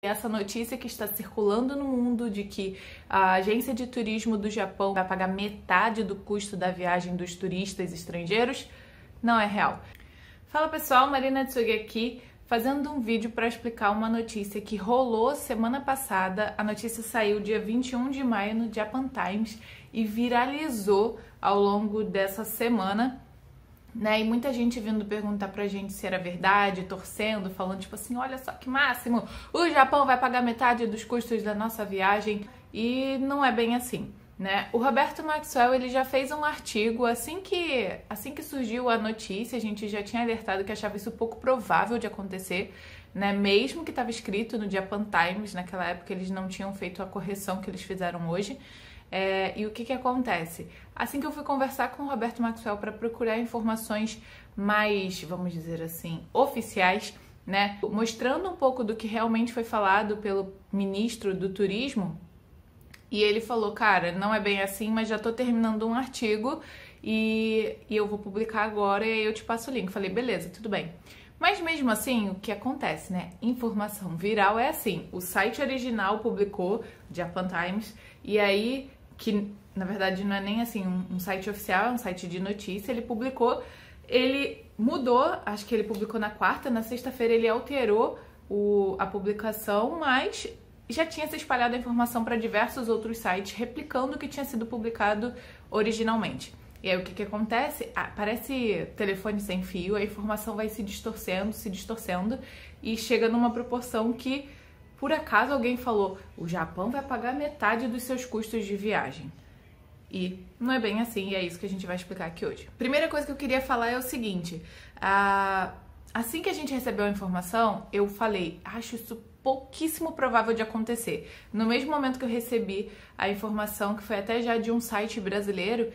essa notícia que está circulando no mundo de que a agência de turismo do Japão vai pagar metade do custo da viagem dos turistas estrangeiros não é real. Fala pessoal, Marina Tsugi aqui, fazendo um vídeo para explicar uma notícia que rolou semana passada. A notícia saiu dia 21 de maio no Japan Times e viralizou ao longo dessa semana né? E muita gente vindo perguntar pra gente se era verdade, torcendo, falando tipo assim, olha só que máximo, o Japão vai pagar metade dos custos da nossa viagem e não é bem assim. Né? O Roberto Maxwell ele já fez um artigo assim que assim que surgiu a notícia, a gente já tinha alertado que achava isso pouco provável de acontecer, né? Mesmo que estava escrito no Japan Times naquela época, eles não tinham feito a correção que eles fizeram hoje. É, e o que, que acontece? Assim que eu fui conversar com o Roberto Maxwell para procurar informações mais, vamos dizer assim, oficiais, né, mostrando um pouco do que realmente foi falado pelo ministro do turismo, e ele falou, cara, não é bem assim, mas já estou terminando um artigo e, e eu vou publicar agora e aí eu te passo o link. Falei, beleza, tudo bem. Mas mesmo assim, o que acontece, né? Informação viral é assim: o site original publicou, Japan Times, e aí que na verdade não é nem assim um, um site oficial, é um site de notícia, ele publicou, ele mudou, acho que ele publicou na quarta, na sexta-feira ele alterou o, a publicação, mas já tinha se espalhado a informação para diversos outros sites, replicando o que tinha sido publicado originalmente. E aí o que, que acontece? Ah, parece telefone sem fio, a informação vai se distorcendo, se distorcendo e chega numa proporção que por acaso alguém falou: o Japão vai pagar metade dos seus custos de viagem. E não é bem assim, e é isso que a gente vai explicar aqui hoje. Primeira coisa que eu queria falar é o seguinte: assim que a gente recebeu a informação, eu falei, acho isso pouquíssimo provável de acontecer. No mesmo momento que eu recebi a informação, que foi até já de um site brasileiro,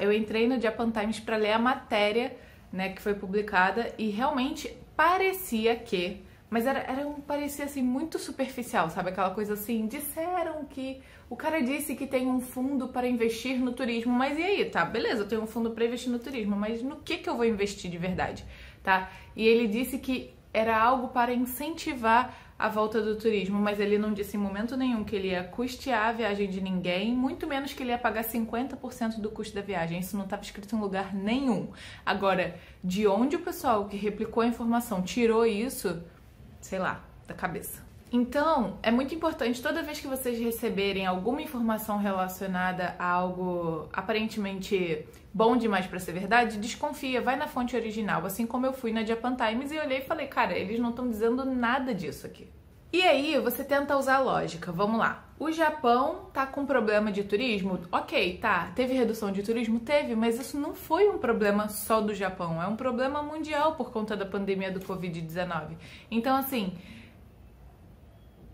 eu entrei no Japan Times para ler a matéria né, que foi publicada e realmente parecia que mas era, era um, parecia assim muito superficial, sabe? Aquela coisa assim, disseram que o cara disse que tem um fundo para investir no turismo, mas e aí, tá? Beleza, eu tenho um fundo para investir no turismo, mas no que que eu vou investir de verdade, tá? E ele disse que era algo para incentivar a volta do turismo, mas ele não disse em momento nenhum que ele ia custear a viagem de ninguém, muito menos que ele ia pagar 50% do custo da viagem. Isso não estava escrito em lugar nenhum. Agora, de onde o pessoal que replicou a informação tirou isso, sei lá, da cabeça. Então, é muito importante toda vez que vocês receberem alguma informação relacionada a algo aparentemente bom demais para ser verdade, desconfia, vai na fonte original, assim como eu fui na Japan Times e olhei e falei, cara, eles não estão dizendo nada disso aqui. E aí, você tenta usar lógica. Vamos lá. O Japão tá com problema de turismo? Ok, tá. Teve redução de turismo? Teve, mas isso não foi um problema só do Japão. É um problema mundial por conta da pandemia do Covid-19. Então, assim,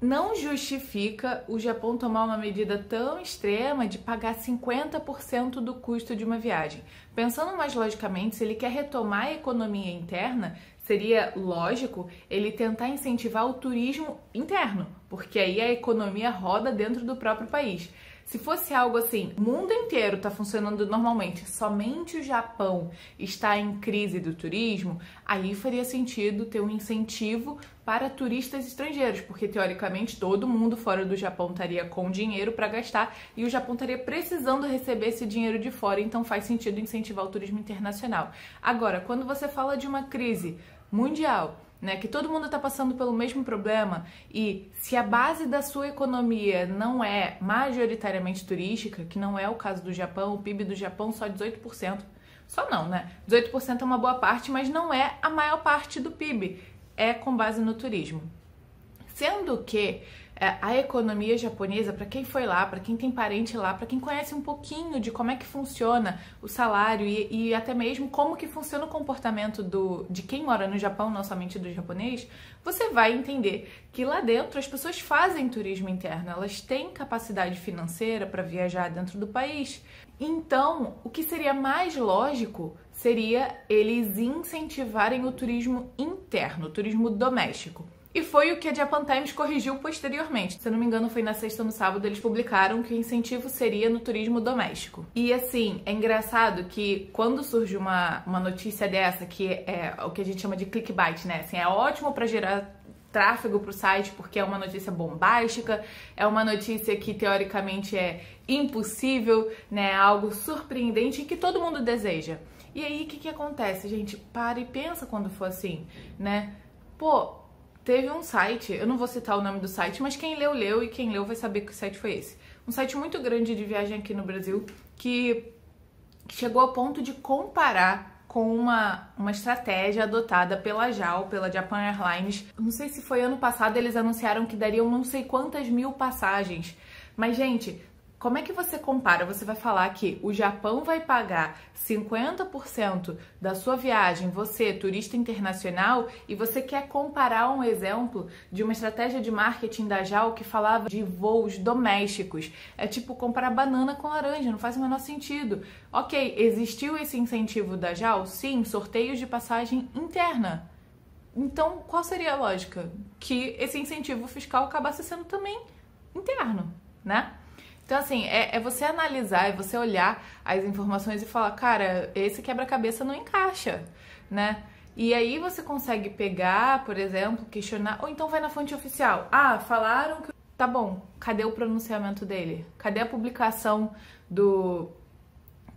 não justifica o Japão tomar uma medida tão extrema de pagar 50% do custo de uma viagem. Pensando mais logicamente, se ele quer retomar a economia interna, seria lógico ele tentar incentivar o turismo interno, porque aí a economia roda dentro do próprio país. Se fosse algo assim, o mundo inteiro está funcionando normalmente, somente o Japão está em crise do turismo, aí faria sentido ter um incentivo para turistas estrangeiros, porque teoricamente todo mundo fora do Japão estaria com dinheiro para gastar e o Japão estaria precisando receber esse dinheiro de fora, então faz sentido incentivar o turismo internacional. Agora, quando você fala de uma crise mundial, né, que todo mundo está passando pelo mesmo problema e se a base da sua economia não é majoritariamente turística, que não é o caso do Japão, o PIB do Japão só 18%, só não, né? 18% é uma boa parte, mas não é a maior parte do PIB, é com base no turismo. Sendo que a economia japonesa, para quem foi lá, para quem tem parente lá, para quem conhece um pouquinho de como é que funciona o salário e, e, até mesmo como que funciona o comportamento do, de quem mora no Japão, não somente do japonês, você vai entender que lá dentro as pessoas fazem turismo interno, elas têm capacidade financeira para viajar dentro do país. Então, o que seria mais lógico seria eles incentivarem o turismo interno, o turismo doméstico. E foi o que a Japan Times corrigiu posteriormente. Se eu não me engano, foi na sexta ou no sábado, eles publicaram que o incentivo seria no turismo doméstico. E assim, é engraçado que quando surge uma, uma notícia dessa, que é o que a gente chama de clickbait, né? Assim, é ótimo para gerar tráfego para o site porque é uma notícia bombástica, é uma notícia que teoricamente é impossível, né? Algo surpreendente que todo mundo deseja. E aí o que, que acontece, gente? Para e pensa quando for assim, né? Pô, teve um site, eu não vou citar o nome do site, mas quem leu, leu e quem leu vai saber que site foi esse. Um site muito grande de viagem aqui no Brasil que chegou ao ponto de comparar com uma, uma estratégia adotada pela JAL, pela Japan Airlines. Não sei se foi ano passado, eles anunciaram que dariam não sei quantas mil passagens. Mas, gente, como é que você compara? Você vai falar que o Japão vai pagar 50% da sua viagem, você, turista internacional, e você quer comparar um exemplo de uma estratégia de marketing da JAL que falava de voos domésticos. É tipo comparar banana com laranja, não faz o menor sentido. Ok, existiu esse incentivo da JAL? Sim, sorteios de passagem interna. Então, qual seria a lógica? Que esse incentivo fiscal acabasse sendo também interno, né? Então, assim, é, é, você analisar, é você olhar as informações e falar, cara, esse quebra-cabeça não encaixa, né? E aí você consegue pegar, por exemplo, questionar, ou então vai na fonte oficial. Ah, falaram que. Tá bom, cadê o pronunciamento dele? Cadê a publicação do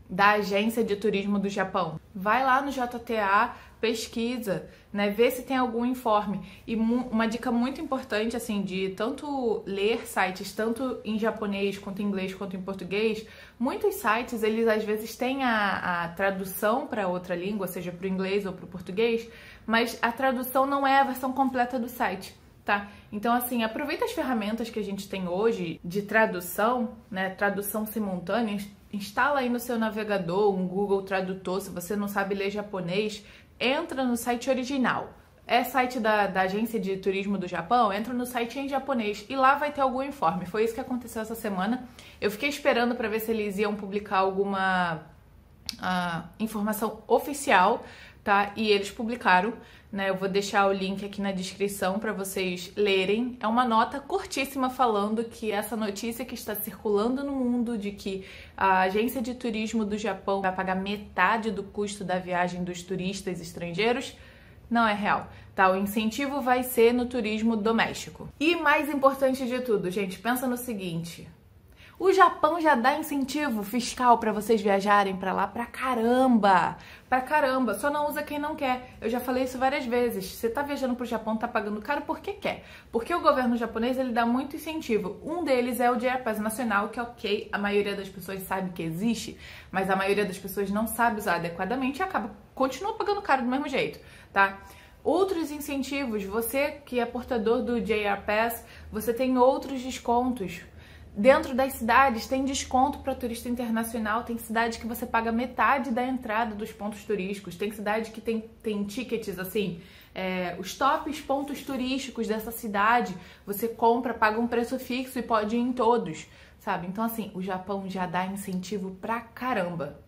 da agência de turismo do Japão? Vai lá no JTA, pesquisa, né? Vê se tem algum informe. E uma dica muito importante, assim, de tanto ler sites, tanto em japonês, quanto em inglês, quanto em português, muitos sites, eles às vezes têm a, a tradução para outra língua, seja para o inglês ou para o português, mas a tradução não é a versão completa do site. Tá? Então, assim, aproveita as ferramentas que a gente tem hoje de tradução, né? Tradução simultânea. Instala aí no seu navegador um Google Tradutor. Se você não sabe ler japonês, entra no site original. É site da, da agência de turismo do Japão, entra no site em japonês e lá vai ter algum informe. Foi isso que aconteceu essa semana. Eu fiquei esperando para ver se eles iam publicar alguma uh, informação oficial, tá? E eles publicaram. Né, eu vou deixar o link aqui na descrição para vocês lerem. É uma nota curtíssima falando que essa notícia que está circulando no mundo de que a agência de turismo do Japão vai pagar metade do custo da viagem dos turistas estrangeiros não é real, tá? O incentivo vai ser no turismo doméstico. E mais importante de tudo, gente, pensa no seguinte: o Japão já dá incentivo fiscal para vocês viajarem para lá pra caramba. Pra caramba. Só não usa quem não quer. Eu já falei isso várias vezes. Você tá viajando pro Japão, tá pagando caro porque quer. Porque o governo japonês, ele dá muito incentivo. Um deles é o JR Pass Nacional, que é ok, a maioria das pessoas sabe que existe, mas a maioria das pessoas não sabe usar adequadamente e acaba continua pagando caro do mesmo jeito, tá? Outros incentivos, você que é portador do JR Pass, você tem outros descontos. Dentro das cidades tem desconto para turista internacional, tem cidade que você paga metade da entrada dos pontos turísticos, tem cidade que tem, tem tickets assim, é, os tops pontos turísticos dessa cidade, você compra, paga um preço fixo e pode ir em todos, sabe? Então assim, o Japão já dá incentivo pra caramba.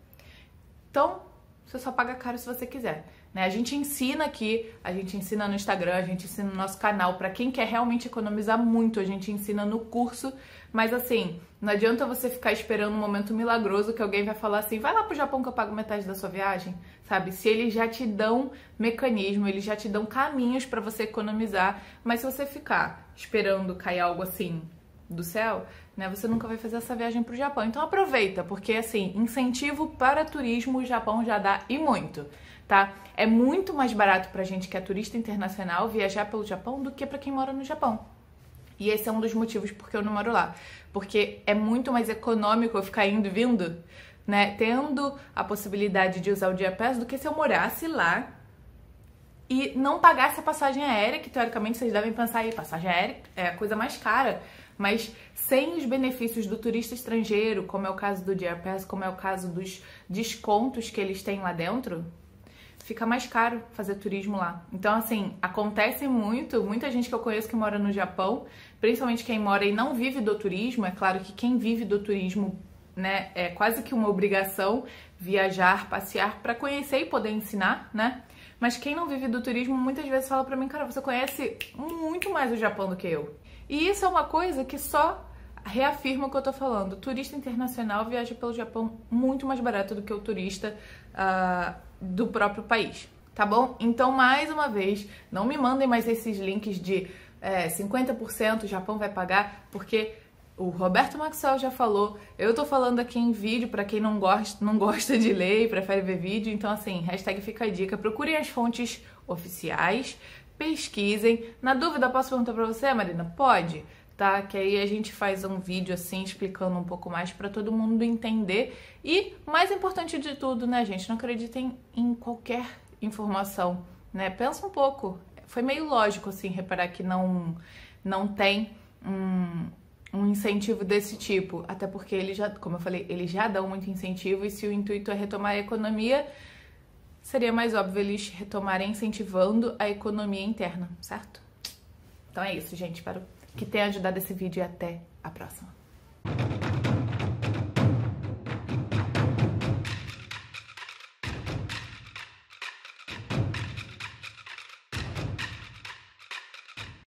Então, você só paga caro se você quiser. Né? A gente ensina aqui, a gente ensina no Instagram, a gente ensina no nosso canal. Para quem quer realmente economizar muito, a gente ensina no curso. Mas assim, não adianta você ficar esperando um momento milagroso que alguém vai falar assim: vai lá pro Japão que eu pago metade da sua viagem, sabe? Se eles já te dão mecanismo, eles já te dão caminhos para você economizar. Mas se você ficar esperando cair algo assim do céu, né? Você nunca vai fazer essa viagem para o Japão. Então aproveita, porque assim, incentivo para turismo o Japão já dá e muito, tá? É muito mais barato para gente que é turista internacional viajar pelo Japão do que para quem mora no Japão. E esse é um dos motivos porque eu não moro lá, porque é muito mais econômico eu ficar indo e vindo, né? Tendo a possibilidade de usar o dia pass do que se eu morasse lá e não pagasse a passagem aérea, que teoricamente vocês devem pensar aí, passagem aérea é a coisa mais cara mas sem os benefícios do turista estrangeiro, como é o caso do Dear Pass, como é o caso dos descontos que eles têm lá dentro, fica mais caro fazer turismo lá. Então, assim, acontece muito, muita gente que eu conheço que mora no Japão, principalmente quem mora e não vive do turismo, é claro que quem vive do turismo, né, é quase que uma obrigação viajar, passear para conhecer e poder ensinar, né? Mas quem não vive do turismo muitas vezes fala para mim, cara, você conhece muito mais o Japão do que eu. E isso é uma coisa que só reafirma o que eu tô falando. O turista internacional viaja pelo Japão muito mais barato do que o turista uh, do próprio país. Tá bom? Então, mais uma vez, não me mandem mais esses links de é, 50% o Japão vai pagar, porque o Roberto Maxwell já falou, eu tô falando aqui em vídeo para quem não gosta, não gosta de ler e prefere ver vídeo, então assim, hashtag fica a dica, procurem as fontes oficiais, pesquisem. Na dúvida, posso perguntar para você, Marina? Pode, tá? Que aí a gente faz um vídeo assim explicando um pouco mais para todo mundo entender. E mais importante de tudo, né, gente? Não acreditem em qualquer informação, né? Pensa um pouco. Foi meio lógico assim reparar que não não tem um, um incentivo desse tipo, até porque eles já, como eu falei, eles já dão muito incentivo e se o intuito é retomar a economia, seria mais óbvio eles retomarem incentivando a economia interna, certo? Então é isso, gente. Espero que tenha ajudado esse vídeo e até a próxima.